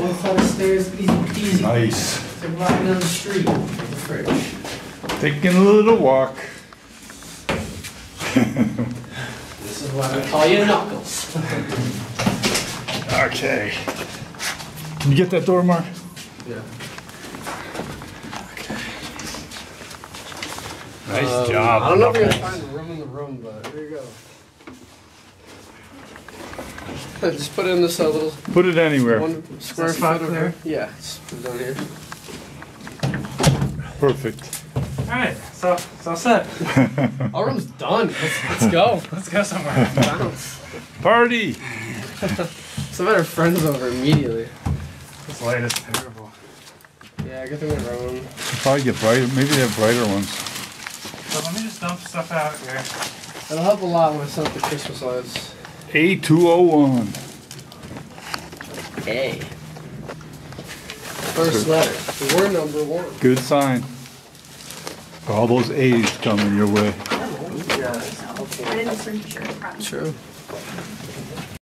one flight of stairs, easy peasy. Nice. It's like riding down the street with the fridge. Taking a little walk. This is why we call you Knuckles. Okay. Can you get that door, Mark? Yeah. Okay. Nice Um, job. I don't know if you're gonna Knuckles. find room in the room, but here you go. Just put it in this uh, little Put it anywhere. one square foot over there? here. Yeah, just put it down here. Perfect. Alright, so, so set. Our room's done. Let's, let's go. Let's go somewhere. Bounce. Party. Some of our friends over immediately. This light is terrible. Yeah, good thing we're wrong. Probably get brighter. Maybe they have brighter ones. So let me just dump stuff out here. It'll help a lot when I set up the Christmas lights. A201. A. Oh First letter. We're number one. Good sign. All those A's coming your way. Yeah. I didn't bring your shirt. promise. True.